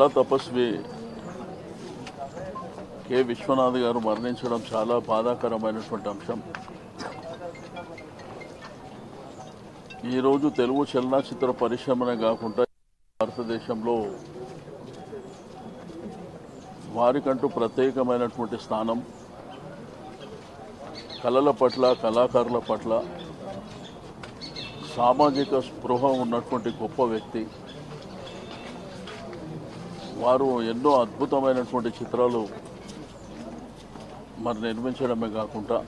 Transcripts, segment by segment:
కళా తపస్వి. కె. విశ్వనాథ్ గారు మరణించడం చాలా బాధాకరమైనటువంటి అంశం. ఈరోజు తెలుగు చలనచిత్ర పరిశ్రమనే కాకుండా భారతదేశంలో వారికంటూ ప్రత్యేకమైనటువంటి స్థానం. కళల పట్ల కళాకారుల పట్ల సామాజిక స్పృహ ఉన్నటువంటి గొప్ప వ్యక్తి. వారు ఎన్నో అద్భుతమైనటువంటి చిత్రాలు మరి నిర్మించడమే కాకుండా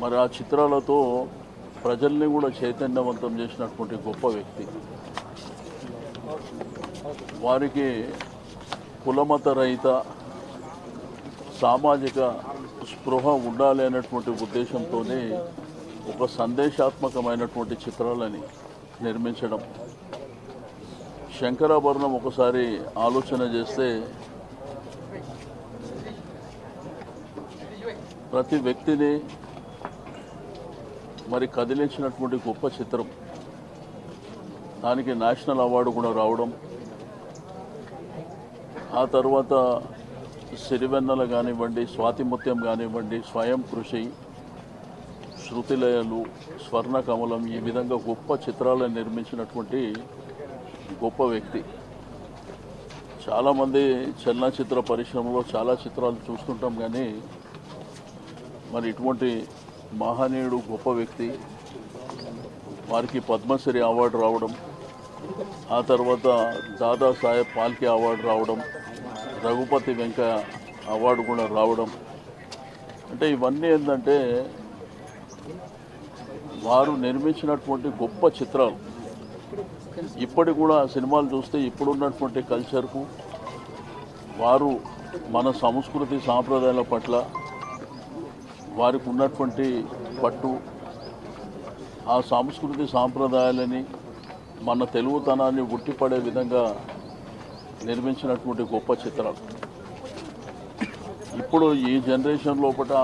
మరి ఆ చిత్రాలతో ప్రజల్ని కూడా చైతన్యవంతం చేసినటువంటి గొప్ప వ్యక్తి. వారికి కులమత రహిత సామాజిక స్పృహ ఉండాలి అనేటువంటి ఉద్దేశంతోనే ఒక సందేశాత్మకమైనటువంటి చిత్రాలని నిర్మించడం శంకరాభరణం ఒకసారి ఆలోచన చేస్తే ప్రతి వ్యక్తిని మరి కదిలించినటువంటి గొప్ప చిత్రం. దానికి నేషనల్ అవార్డు కూడా రావడం. ఆ తర్వాత సిరివెన్నెల కానివ్వండి స్వాతిముత్యం కానివ్వండి స్వయం కృషి శృతిలయలు స్వర్ణ కమలం ఈ విధంగా గొప్ప చిత్రాలను నిర్మించినటువంటి గొప్ప వ్యక్తి. చాలామంది చలనచిత్ర పరిశ్రమలో చాలా చిత్రాలు చూస్తుంటాం కానీ మరి ఇటువంటి మహనీయుడు గొప్ప వ్యక్తి వారికి పద్మశ్రీ అవార్డు రావడం ఆ తర్వాత దాదాసాహెబ్ పాల్కే అవార్డు రావడం రఘుపతి వెంకయ్య అవార్డు కూడా రావడం. అంటే ఇవన్నీ ఏంటంటే వారు నిర్మించినటువంటి గొప్ప చిత్రాలు. ఇప్పటి కూడా సినిమాలు చూస్తే ఇప్పుడున్నటువంటి కల్చర్కు వారు మన సంస్కృతి సాంప్రదాయాల పట్ల వారికి ఉన్నటువంటి పట్టు ఆ సంస్కృతి సాంప్రదాయాలని మన తెలుగుతనాన్ని గుట్టిపడే విధంగా నిర్మించినటువంటి గొప్ప చిత్రాలు. ఇప్పుడు ఈ జనరేషన్ లోపల